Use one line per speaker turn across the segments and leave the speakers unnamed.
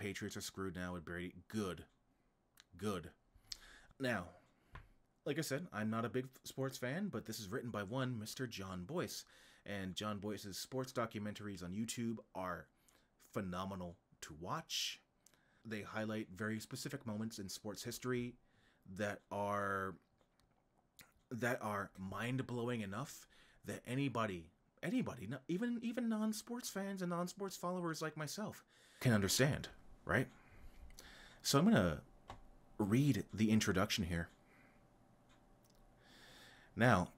Patriots are screwed now with Brady. Good. Good. Now, like I said, I'm not a big sports fan, but this is written by one Mr. Jon Bois. And Jon Bois's sports documentaries on YouTube are phenomenal to watch. They highlight very specific moments in sports history that are that are mind-blowing enough that anybody anybody even even non-sports fans and non-sports followers like myself can understand, right? So I'm going to read the introduction here. Now,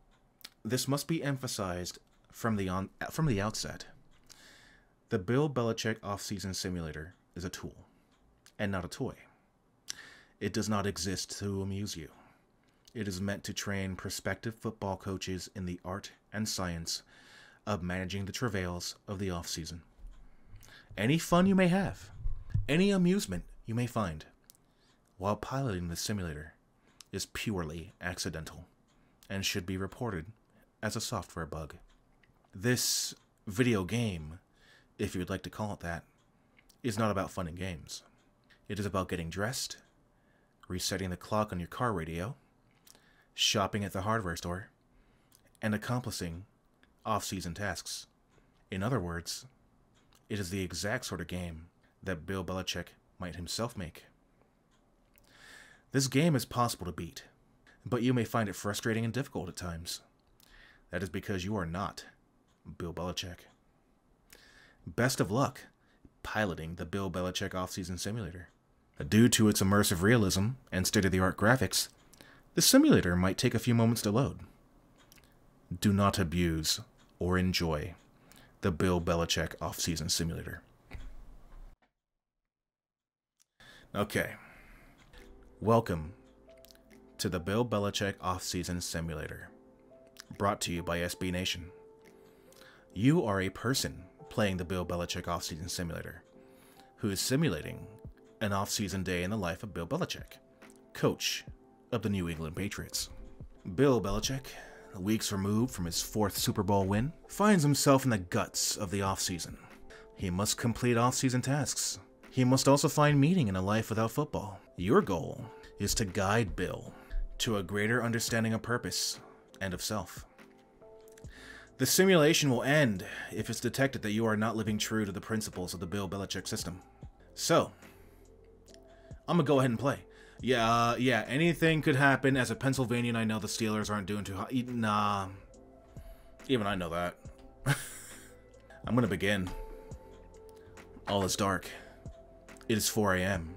this must be emphasized from the on from the outset. The Bill Belichick offseason simulator is a tool and not a toy. It does not exist to amuse you. It is meant to train prospective football coaches in the art and science of managing the travails of the offseason. Any fun you may have, any amusement you may find while piloting the simulator is purely accidental and should be reported as a software bug. This video game, if you would like to call it that, is not about fun and games. It is about getting dressed, resetting the clock on your car radio, shopping at the hardware store, and accomplishing off season tasks. In other words, it is the exact sort of game that Bill Belichick might himself make. This game is possible to beat, but you may find it frustrating and difficult at times. That is because you are not Bill Belichick. Best of luck piloting the Bill Belichick offseason simulator. Due to its immersive realism and state of the art graphics, the simulator might take a few moments to load. Do not abuse or enjoy the Bill Belichick offseason simulator. Okay. Welcome to the Bill Belichick offseason simulator, brought to you by SB Nation. You are a person playing the Bill Belichick offseason simulator who is simulating an offseason day in the life of Bill Belichick, coach of the New England Patriots. Bill Belichick, weeks removed from his fourth Super Bowl win, finds himself in the guts of the offseason. He must complete offseason tasks. He must also find meaning in a life without football. Your goal is to guide Bill to a greater understanding of purpose and of self. The simulation will end if it's detected that you are not living true to the principles of the Bill Belichick system. So, I'm gonna go ahead and play. Yeah, uh, yeah, anything could happen. As a Pennsylvanian, I know the Steelers aren't doing too hot. Nah, even I know that. I'm gonna begin. All is dark. It is 4 a.m.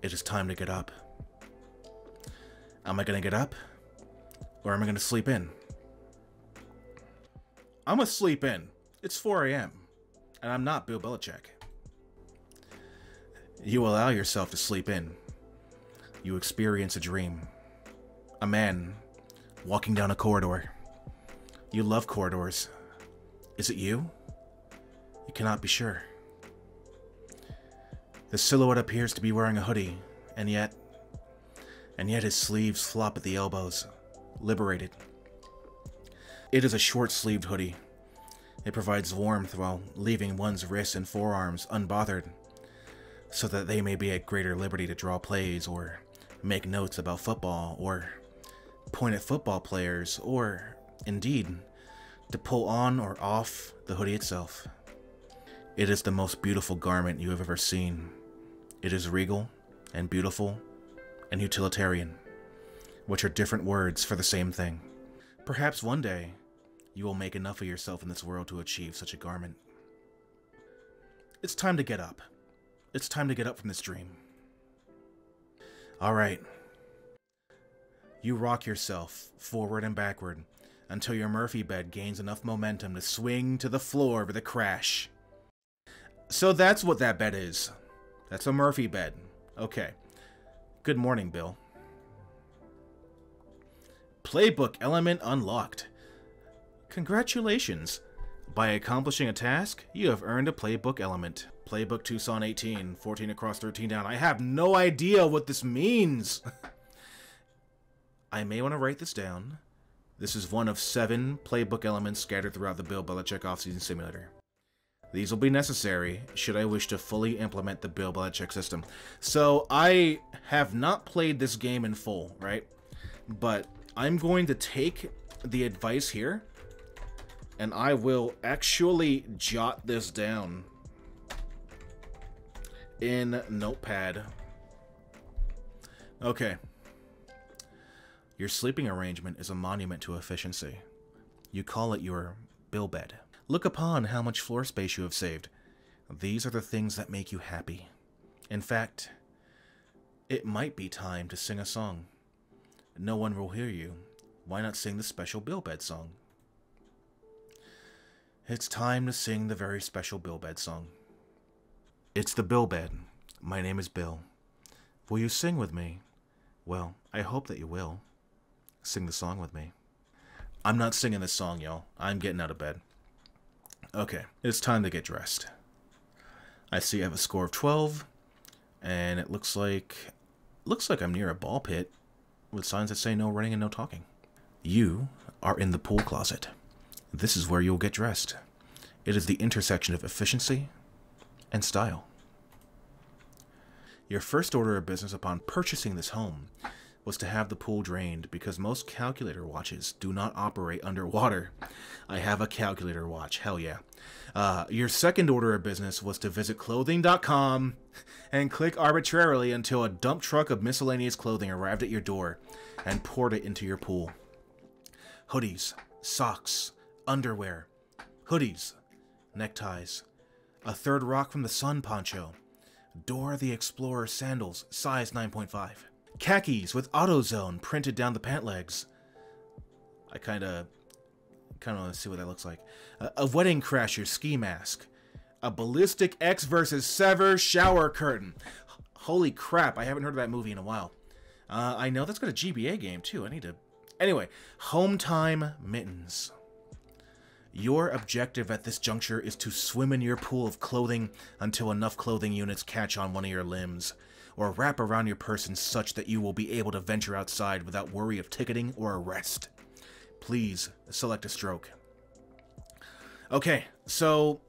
It is time to get up. Am I gonna get up? Or am I gonna sleep in? I'm gonna sleep in. It's 4 a.m. And I'm not Bill Belichick. You allow yourself to sleep in. You experience a dream. A man walking down a corridor. You love corridors. Is it you? You cannot be sure. The silhouette appears to be wearing a hoodie, and yet. And yet his sleeves flop at the elbows, liberated. It is a short-sleeved hoodie. It provides warmth while leaving one's wrists and forearms unbothered, so that they may be at greater liberty to draw plays or make notes about football or point at football players or, indeed, to pull on or off the hoodie itself. It is the most beautiful garment you have ever seen. It is regal and beautiful and utilitarian, which are different words for the same thing. Perhaps one day you will make enough of yourself in this world to achieve such a garment. It's time to get up. It's time to get up from this dream. Alright. You rock yourself forward and backward until your Murphy bed gains enough momentum to swing to the floor with a crash. So that's what that bed is. That's a Murphy bed. Okay. Good morning, Bill. Playbook element unlocked. Congratulations! By accomplishing a task, you have earned a playbook element. Playbook Tucson 18, 14 across 13 down. I have no idea what this means! I may want to write this down. This is one of seven playbook elements scattered throughout the Bill Belichick offseason simulator. These will be necessary should I wish to fully implement the Bill Belichick system. So I have not played this game in full, right? But I'm going to take the advice here and I will actually jot this down in Notepad. Okay. Your sleeping arrangement is a monument to efficiency. You call it your bill bed. Look upon how much floor space you have saved. These are the things that make you happy. In fact, it might be time to sing a song. No one will hear you. Why not sing the special bill bed song? It's time to sing the very special bill bed song. It's the bill bed. My name is Bill. Will you sing with me? Well, I hope that you will. Sing the song with me. I'm not singing this song, y'all. I'm getting out of bed. Okay, it's time to get dressed. I see I have a score of 12, and it looks like looks like I'm near a ball pit with signs that say no running and no talking. You are in the pool closet. This is where you'll get dressed. It is the intersection of efficiency and style. Your first order of business upon purchasing this home was to have the pool drained because most calculator watches do not operate underwater. I have a calculator watch, hell yeah. Uh, your second order of business was to visit clothing.com and click arbitrarily until a dump truck of miscellaneous clothing arrived at your door and poured it into your pool. Hoodies, socks, underwear, hoodies, neckties, a third rock from the sun poncho, Dora the Explorer sandals, size 9.5 khakis with AutoZone printed down the pant legs. I kind of kind of want to see what that looks like. A wedding crasher ski mask. A ballistic Ecks versus Sever shower curtain. Holy crap, I haven't heard of that movie in a while. Uh, I know that's got a GBA game too. I need to. Anyway, home time mittens. Your objective at this juncture is to swim in your pool of clothing until enough clothing units catch on one of your limbs or wrap around your person such that you will be able to venture outside without worry of ticketing or arrest. Please select a stroke. Okay, so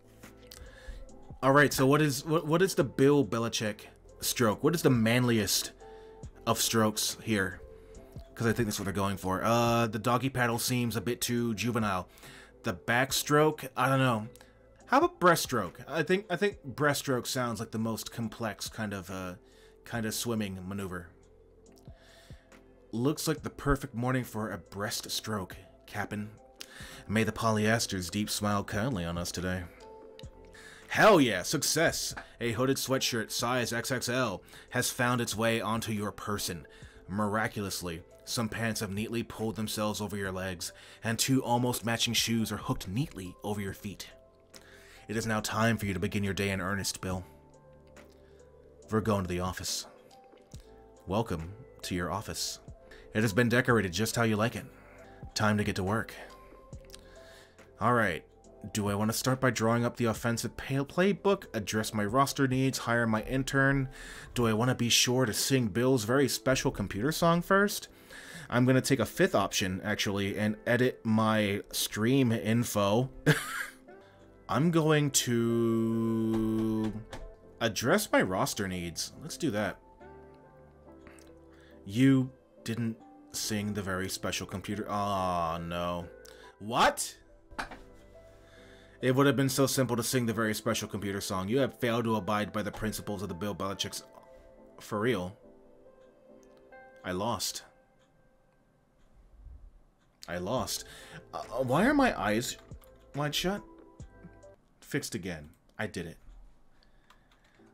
all right, so what is what, what is the Bill Belichick stroke? What is the manliest of strokes here? Because I think that's what they're going for. Uh, the doggy paddle seems a bit too juvenile. The backstroke, I don't know. How about breaststroke? I think I think breaststroke sounds like the most complex kind of uh, kind of swimming maneuver. Looks like the perfect morning for a breaststroke, Cap'n. May the polyesters deep smile kindly on us today. Hell yeah, success! A hooded sweatshirt size XXL has found its way onto your person. Miraculously, some pants have neatly pulled themselves over your legs, and two almost matching shoes are hooked neatly over your feet. It is now time for you to begin your day in earnest, Bill. Going to the office. Welcome to your office. It has been decorated just how you like it. Time to get to work. Alright, do I want to start by drawing up the offensive playbook, address my roster needs, hire my intern? Do I want to be sure to sing Bill's very special computer song first? I'm going to take a fifth option, actually, and edit my stream info. I'm going to address my roster needs. Let's do that. You didn't sing the very special computer. Oh, no. What? It would have been so simple to sing the very special computer song. You have failed to abide by the principles of the Bill Belichick's... For real. I lost. I lost. Uh, why are my eyes wide shut? Fixed again. I did it.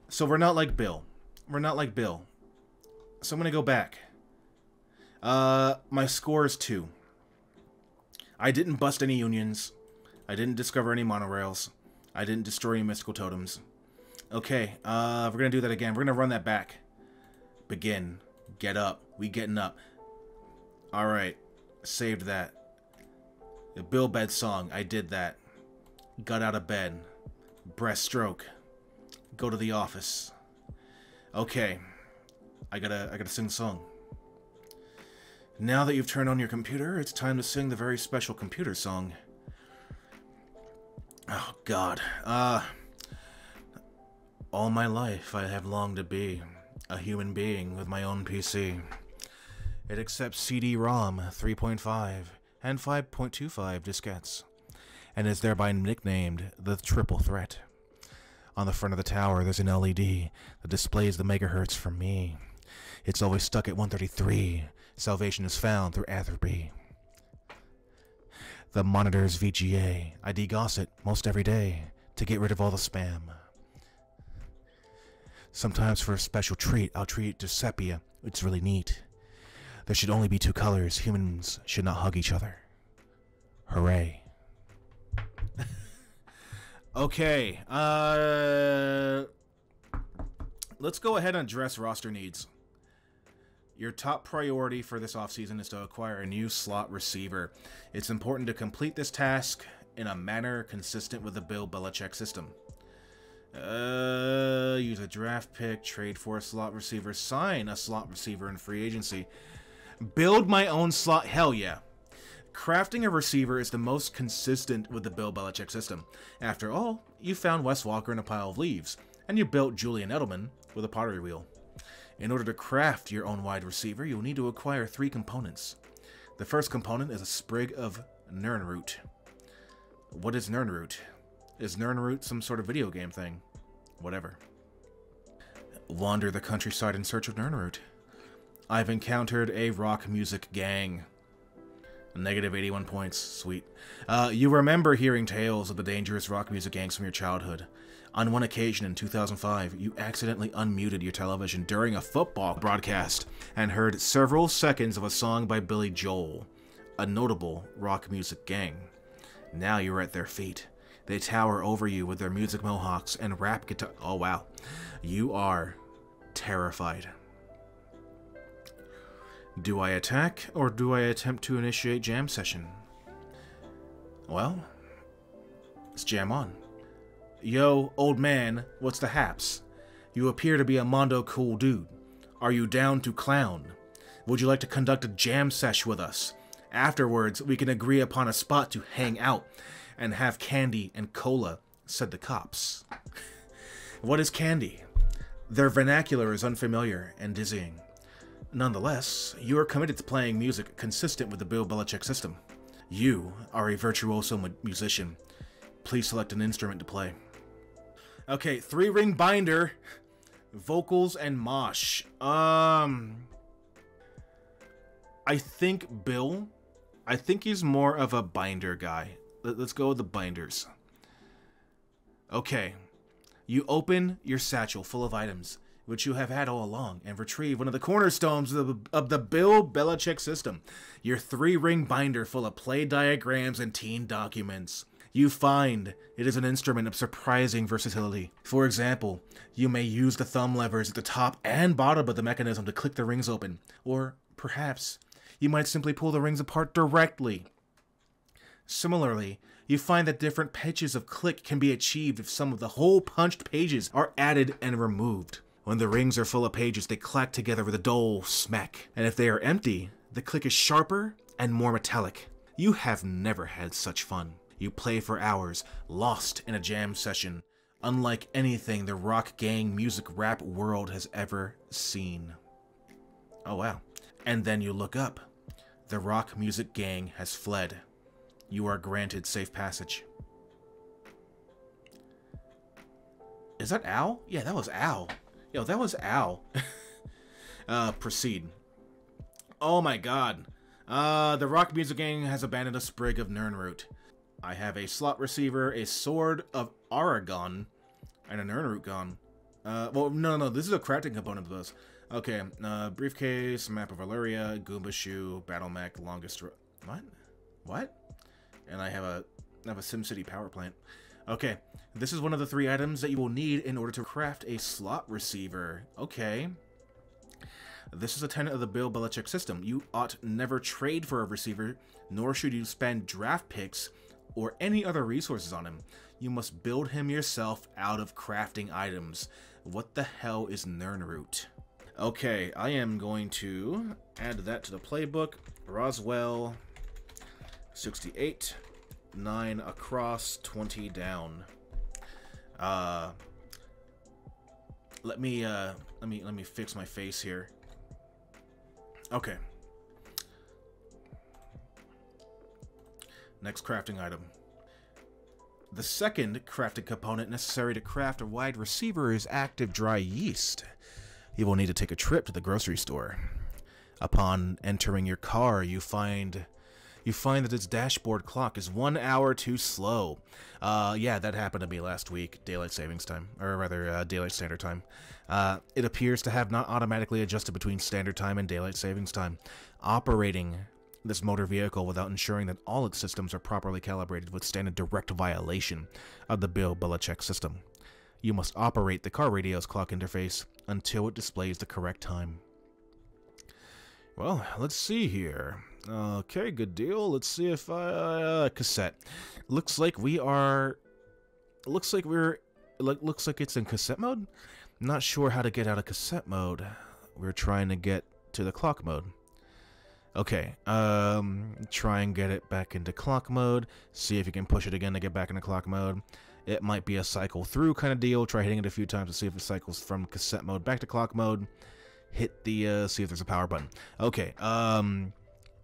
So we're not like Bill. We're not like Bill. So I'm going to go back. Uh, my score is 2. I didn't bust any unions. I didn't discover any monorails. I didn't destroy any mystical totems. Okay, uh, we're going to do that again. We're going to run that back. Begin. Get up. We getting up. Alright. Saved that. The Bill Bed song. I did that. Got out of bed. Breaststroke. Go to the office. Okay. I gotta, I gotta sing the song. Now that you've turned on your computer, it's time to sing the very special computer song. Oh, God. Uh, All my life, I have longed to be a human being with my own PC. It accepts CD-ROM 3.5 and 5.25 diskettes, and is thereby nicknamed the Triple Threat. On the front of the tower, there's an LED that displays the megahertz for me. It's always stuck at 133. Salvation is found through Atherby. The monitor's VGA. I degauss it most every day to get rid of all the spam. Sometimes for a special treat, I'll treat it to sepia. It's really neat. There should only be two colors. Humans should not hug each other. Hooray. okay, uh... Let's go ahead and address roster needs. Your top priority for this offseason is to acquire a new slot receiver. It's important to complete this task in a manner consistent with the Bill Belichick system. Uh, use a draft pick, trade for a slot receiver, sign a slot receiver in free agency. Build my own slot. Hell yeah. Crafting a receiver is the most consistent with the Bill Belichick system. After all, you found Wes Welker in a pile of leaves, and you built Julian Edelman with a pottery wheel. In order to craft your own wide receiver, you'll need to acquire three components. The first component is a sprig of Nirnroot. What is Nirnroot? Is Nirnroot some sort of video game thing? Whatever. Wander the countryside in search of Nirnroot. I've encountered a rock music gang. Negative 81 points. Sweet. Uh, you remember hearing tales of the dangerous rock music gangs from your childhood. On one occasion in 2005, you accidentally unmuted your television during a football broadcast and heard several seconds of a song by Billy Joel, a notable rock music gang. Now you're at their feet. They tower over you with their music mohawks and rap guitar. Oh, wow. You are terrified. Do I attack, or do I attempt to initiate jam session? Well, let's jam on. Yo, old man, what's the haps? You appear to be a Mondo cool dude. Are you down to clown? Would you like to conduct a jam sesh with us? Afterwards, we can agree upon a spot to hang out and have candy and cola, said the cops. what is candy? Their vernacular is unfamiliar and dizzying. Nonetheless, you are committed to playing music consistent with the Bill Belichick system. You are a virtuoso mu musician. Please select an instrument to play. Okay, three ring binder, vocals and mosh. Um, I think Bill. I think he's more of a binder guy. Let's go with the binders. Okay, you open your satchel full of items which you have had all along, and retrieve one of the cornerstones of the, of the Bill Belichick system your three ring binder full of play diagrams and teen documents. You find it is an instrument of surprising versatility. For example, you may use the thumb levers at the top and bottom of the mechanism to click the rings open, or perhaps you might simply pull the rings apart directly. Similarly, you find that different pitches of click can be achieved if some of the hole punched pages are added and removed. When the rings are full of pages, they clack together with a dull smack. And if they are empty, the click is sharper and more metallic. You have never had such fun. You play for hours, lost in a jam session, unlike anything the rock gang music rap world has ever seen. Oh wow. And then you look up. The rock music gang has fled. You are granted safe passage. Is that Al? Yeah, that was Al. Yo, that was Al. uh, proceed. Oh my god. Uh, the rock music gang has abandoned a sprig of Nirnroot. I have a slot receiver, a sword of Aragon, and a Nirnroot gun. Uh, well, no, no, this is a crafting component of those. Okay, uh, briefcase, map of Valyria, Goomba shoe, battle mech, longest. What? What? And I have a, I have a SimCity power plant. Okay, this is one of the three items that you will need in order to craft a slot receiver. Okay. This is a tenet of the Bill Belichick system. You ought never trade for a receiver, nor should you spend draft picks or any other resources on him. You must build him yourself out of crafting items. What the hell is Nirnroot? Okay, I am going to add that to the playbook. Roswell, 68. 9 across, 20 down. Uh, let me uh let me let me fix my face here. Okay. Next crafting item. The second crafting component necessary to craft a wide receiver is active dry yeast. You will need to take a trip to the grocery store. Upon entering your car, you find you find that its dashboard clock is one hour too slow. Uh, yeah, that happened to me last week, daylight savings time, or rather, uh, daylight standard time. Uh, it appears to have not automatically adjusted between standard time and daylight savings time. Operating this motor vehicle without ensuring that all its systems are properly calibrated would stand a direct violation of the Bill Belichick system. You must operate the car radio's clock interface until it displays the correct time. Well, let's see here. Okay, good deal. Let's see if I uh, cassette. Looks like we are. Looks like we're. Like looks like it's in cassette mode. Not sure how to get out of cassette mode. We're trying to get to the clock mode. Okay, um, try and get it back into clock mode. See if you can push it again to get back into clock mode. It might be a cycle through kind of deal. Try hitting it a few times to see if it cycles from cassette mode back to clock mode. Hit the, uh, see if there's a power button. Okay, um,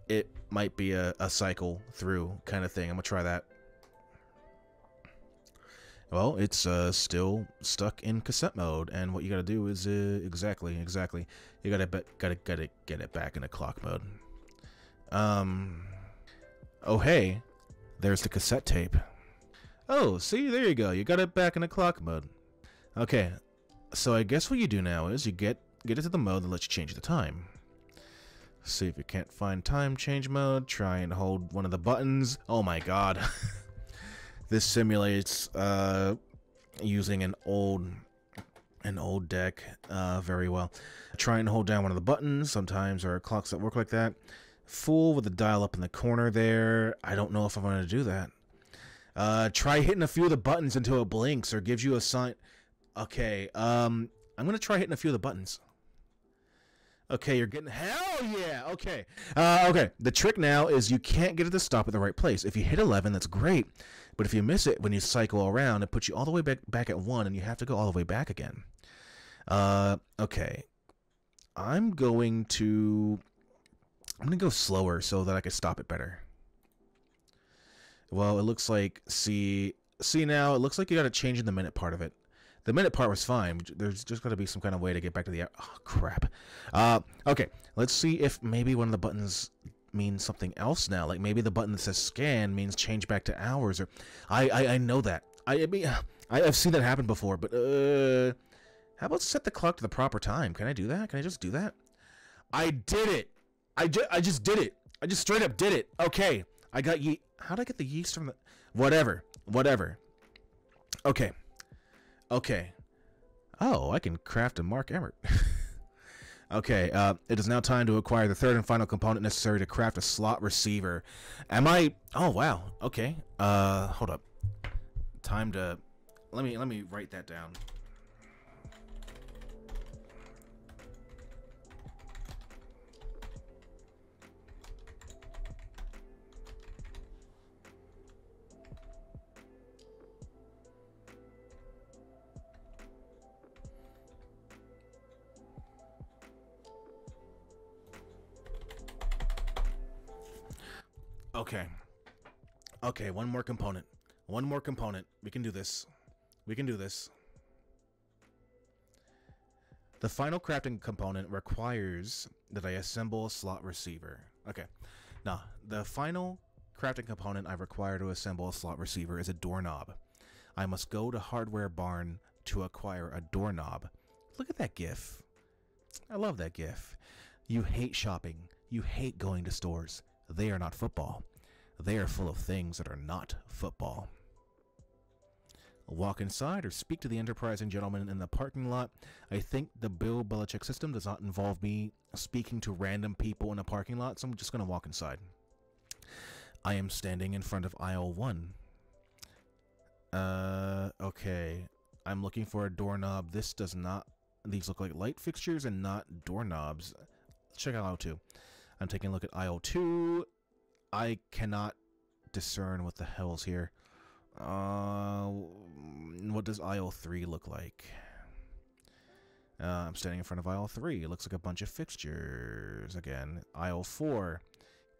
it might be a, a cycle through kind of thing. I'm gonna try that. Well, it's uh, still stuck in cassette mode, and what you gotta do is uh, exactly, exactly. You gotta be, gotta gotta get it back into clock mode. Um. Oh hey, there's the cassette tape. Oh, see, there you go. You got it back into clock mode. Okay, so I guess what you do now is you get get it to the mode that lets you change the time. See if you can't find time change mode. Try and hold one of the buttons. Oh my god. this simulates uh, using an old an old deck uh, very well. Try and hold down one of the buttons. Sometimes there are clocks that work like that. Fool with the dial up in the corner there. I don't know if I'm going to do that. Uh, try hitting a few of the buttons until it blinks or gives you a sign. Okay, um, I'm going to try hitting a few of the buttons. Okay, you're getting hell yeah. Okay, uh, okay. The trick now is you can't get it to stop at the right place. If you hit 11, that's great, but if you miss it when you cycle around, it puts you all the way back back at one, and you have to go all the way back again. Uh, okay. I'm going to I'm gonna go slower so that I can stop it better. Well, it looks like see see now it looks like you got to change in the minute part of it. The minute part was fine. There's just got to be some kind of way to get back to the. Oh crap. Uh, okay, let's see if maybe one of the buttons means something else now. Like maybe the button that says scan means change back to hours. Or I I, I know that. I, I mean I, I've seen that happen before. But uh, how about set the clock to the proper time? Can I do that? Can I just do that? I did it. I just I just did it. I just straight up did it. Okay. I got ye. How did I get the yeast from the? Whatever. Whatever. Okay. Okay. Oh, I can craft a Mark Emmert. okay, uh, it is now time to acquire the third and final component necessary to craft a slot receiver. Am I? Oh wow. Okay. Uh, hold up. Time to. Let me let me write that down. Okay. Okay, one more component. One more component. We can do this. We can do this. The final crafting component requires that I assemble a slot receiver. Okay. Now, the final crafting component I require to assemble a slot receiver is a doorknob. I must go to Hardware Barn to acquire a doorknob. Look at that gif. I love that gif. You hate shopping. You hate going to stores. They are not football. They are full of things that are not football. Walk inside or speak to the enterprising gentleman in the parking lot. I think the Bill Belichick system does not involve me speaking to random people in a parking lot, so I'm just going to walk inside. I am standing in front of aisle 1. Uh, okay. I'm looking for a doorknob. This does not... These look like light fixtures and not doorknobs. check out aisle 2. I'm taking a look at aisle 2. I cannot discern what the hell's here. Uh, what does aisle 3 look like? Uh, I'm standing in front of aisle 3. It looks like a bunch of fixtures again. Aisle 4,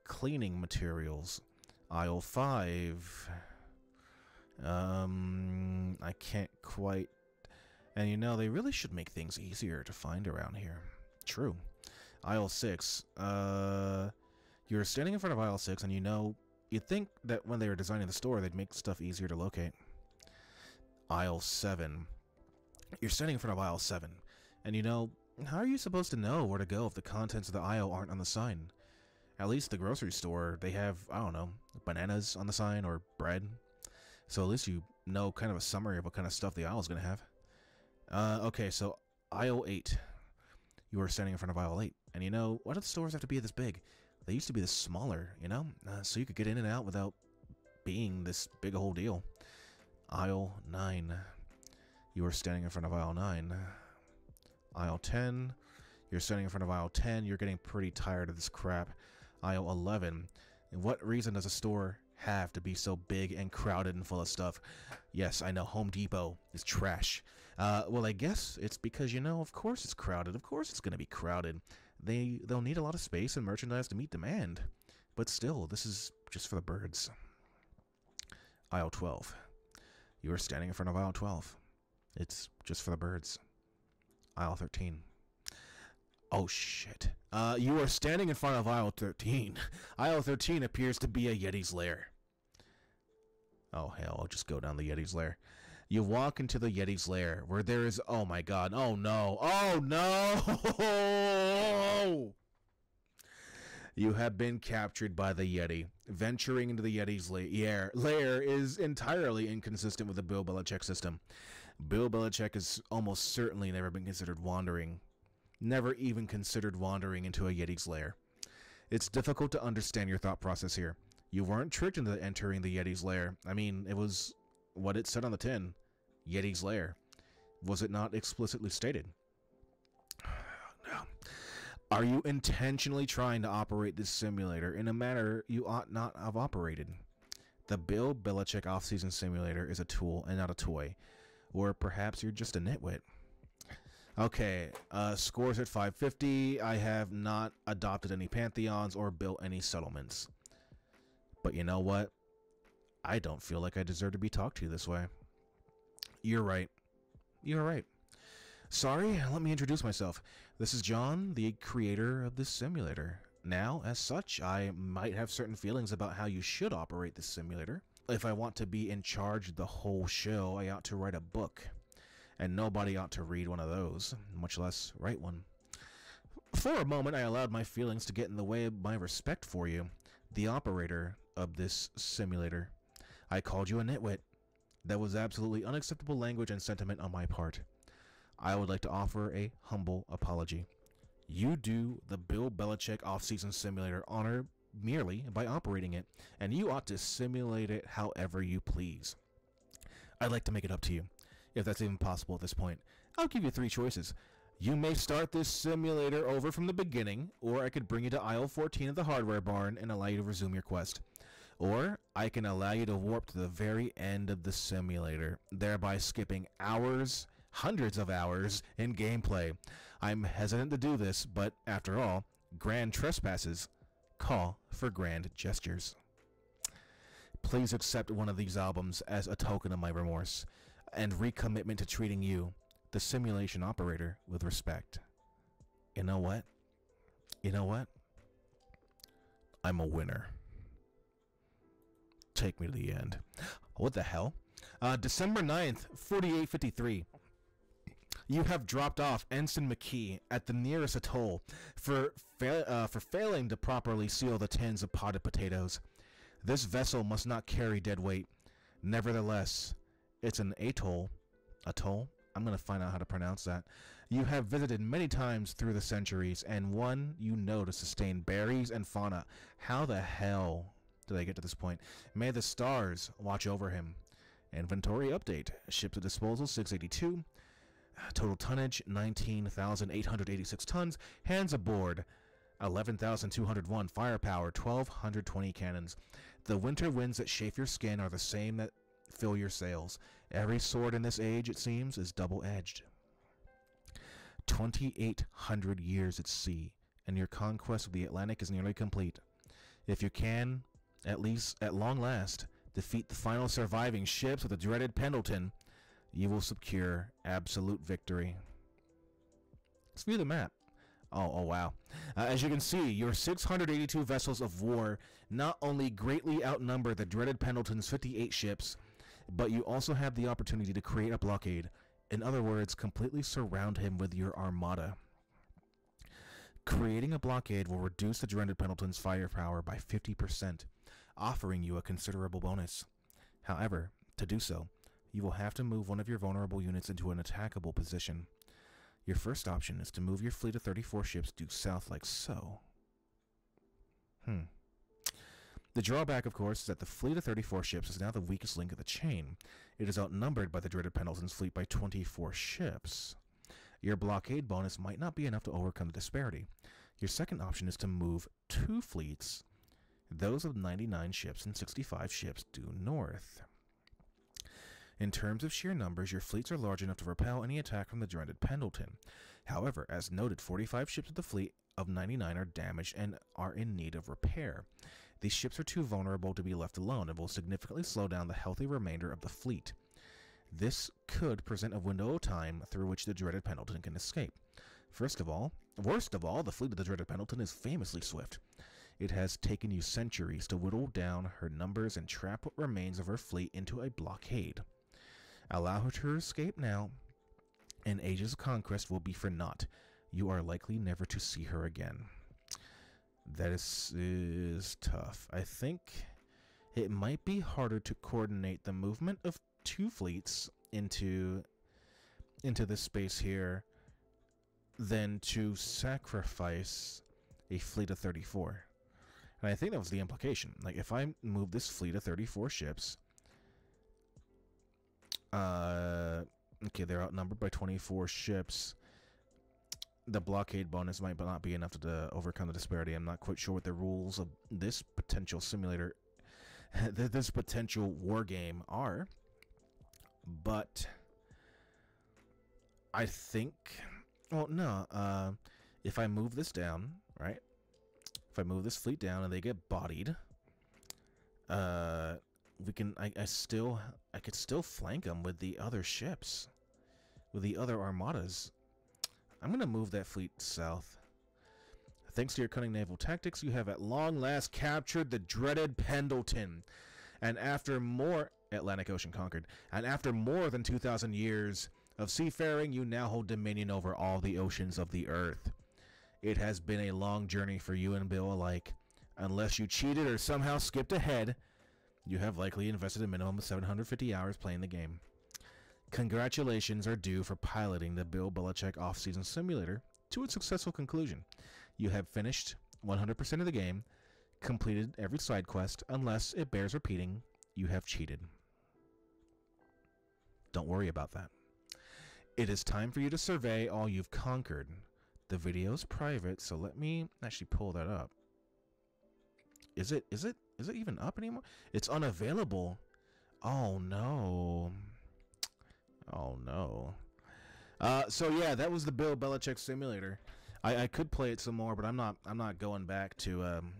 cleaning materials. Aisle 5, um, I can't quite. And you know, they really should make things easier to find around here. True. Aisle 6, uh, you're standing in front of aisle 6 and you know, you'd think that when they were designing the store, they'd make stuff easier to locate. Aisle 7. You're standing in front of aisle 7, and you know, how are you supposed to know where to go if the contents of the aisle aren't on the sign? At least the grocery store, they have, I don't know, bananas on the sign or bread. So at least you know kind of a summary of what kind of stuff the aisle is going to have. Uh, okay, so aisle 8. You are standing in front of aisle 8. And you know, why do the stores have to be this big? They used to be this smaller, you know? Uh, so you could get in and out without being this big a whole deal. Aisle 9. You are standing in front of aisle 9. Aisle 10. You're standing in front of aisle 10. You're getting pretty tired of this crap. Aisle 11. And what reason does a store have to be so big and crowded and full of stuff? Yes, I know Home Depot is trash. Uh, well, I guess it's because, you know, of course it's crowded. Of course it's going to be crowded. They, they'll need a lot of space and merchandise to meet demand. But still, this is just for the birds. Aisle 12. You are standing in front of aisle 12. It's just for the birds. Aisle 13. Oh shit. Uh, you are standing in front of aisle 13. aisle 13 appears to be a Yeti's lair. Oh hell, I'll just go down the Yeti's lair. You walk into the Yeti's lair where there is. Oh my god. Oh no. Oh no! You have been captured by the Yeti. Venturing into the Yeti's lair, lair is entirely inconsistent with the Bill Belichick system. Bill Belichick has almost certainly never been considered wandering, never even considered wandering into a Yeti's lair. It's difficult to understand your thought process here. You weren't tricked into entering the Yeti's lair. I mean, it was what it said on the tin Yeti's lair. Was it not explicitly stated? no. Are you intentionally trying to operate this simulator in a manner you ought not have operated? The Bill Belichick offseason simulator is a tool and not a toy. Or perhaps you're just a nitwit. Okay, uh, scores at 550. I have not adopted any pantheons or built any settlements. But you know what? I don't feel like I deserve to be talked to this way. You're right. You're right. Sorry, let me introduce myself. This is Jon, the creator of this simulator. Now, as such, I might have certain feelings about how you should operate this simulator. If I want to be in charge of the whole show, I ought to write a book. And nobody ought to read one of those, much less write one. For a moment, I allowed my feelings to get in the way of my respect for you, the operator of this simulator. I called you a nitwit. That was absolutely unacceptable language and sentiment on my part. I would like to offer a humble apology. You do the Bill Belichick offseason simulator honor merely by operating it, and you ought to simulate it however you please. I'd like to make it up to you, if that's even possible at this point. I'll give you three choices. You may start this simulator over from the beginning, or I could bring you to aisle 14 of the hardware barn and allow you to resume your quest. Or I can allow you to warp to the very end of the simulator, thereby skipping hours hundreds of hours in gameplay. I'm hesitant to do this, but after all, grand trespasses call for grand gestures. Please accept one of these albums as a token of my remorse and recommitment to treating you, the simulation operator, with respect. You know what? You know what? I'm a winner. Take me to the end. What the hell? Uh, December 9th, 4853 you have dropped off Ensign McKee at the nearest atoll for fa- uh, for failing to properly seal the tins of potted potatoes. This vessel must not carry dead weight. Nevertheless, it's an atoll. Atoll? I'm going to find out how to pronounce that. You have visited many times through the centuries, and one you know to sustain berries and fauna. How the hell did I get to this point? May the stars watch over him. Inventory update. Ship to disposal 682. Total tonnage 19,886 tons. Hands aboard 11,201. Firepower 1,220 cannons. The winter winds that chafe your skin are the same that fill your sails. Every sword in this age, it seems, is double edged. 2,800 years at sea, and your conquest of the Atlantic is nearly complete. If you can, at least at long last, defeat the final surviving ships of the dreaded Pendleton, you will secure absolute victory. Let's view the map. Oh, oh wow. Uh, as you can see, your 682 vessels of war not only greatly outnumber the dreaded Pendleton's 58 ships, but you also have the opportunity to create a blockade. In other words, completely surround him with your armada. Creating a blockade will reduce the dreaded Pendleton's firepower by 50%, offering you a considerable bonus. However, to do so, you will have to move one of your vulnerable units into an attackable position. Your first option is to move your fleet of 34 ships due south like so. Hmm. The drawback, of course, is that the fleet of 34 ships is now the weakest link of the chain. It is outnumbered by the dreaded Pendleton's fleet by 24 ships. Your blockade bonus might not be enough to overcome the disparity. Your second option is to move two fleets, those of 99 ships and 65 ships due north. In terms of sheer numbers, your fleets are large enough to repel any attack from the dreaded Pendleton. However, as noted, 45 ships of the fleet of 99 are damaged and are in need of repair. These ships are too vulnerable to be left alone and will significantly slow down the healthy remainder of the fleet. This could present a window of time through which the dreaded Pendleton can escape. First of all, worst of all, the fleet of the dreaded Pendleton is famously swift. It has taken you centuries to whittle down her numbers and trap what remains of her fleet into a blockade. Allow her to escape now, and ages of conquest will be for naught. You are likely never to see her again. That is, is tough. I think it might be harder to coordinate the movement of two fleets into into this space here than to sacrifice a fleet of 34. And I think that was the implication. Like, if I move this fleet of 34 ships uh, okay, they're outnumbered by 24 ships. The blockade bonus might not be enough to, to overcome the disparity. I'm not quite sure what the rules of this potential simulator, this potential war game are. But I think, well, no. Uh, if I move this down, right? If I move this fleet down and they get bodied, uh, we can I, I still I could still flank them with the other ships with the other armadas. I'm gonna move that fleet south. Thanks to your cunning naval tactics you have at long last captured the dreaded Pendleton. And after more Atlantic Ocean conquered. And after more than 2,000 years of seafaring you now hold dominion over all the oceans of the earth it has been a long journey for you and Bill alike unless you cheated or somehow skipped ahead you have likely invested a minimum of 750 hours playing the game. Congratulations are due for piloting the Bill Belichick off-season simulator to its successful conclusion. You have finished 100% of the game, completed every side quest, unless it bears repeating, you have cheated. Don't worry about that. It is time for you to survey all you've conquered. The video is private, so let me actually pull that up. Is it is it is it even up anymore? It's unavailable. Oh no. Oh no. Uh, so yeah, that was the Bill Belichick simulator. I, I could play it some more, but I'm not. I'm not going back to. Um,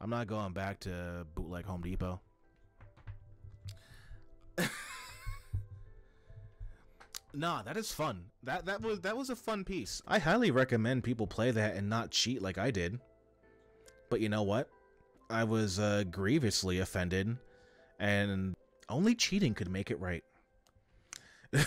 I'm not going back to bootleg Home Depot. nah, that is fun. That that was that was a fun piece. I highly recommend people play that and not cheat like I did. But you know what? I was uh, grievously offended, and only cheating could make it right.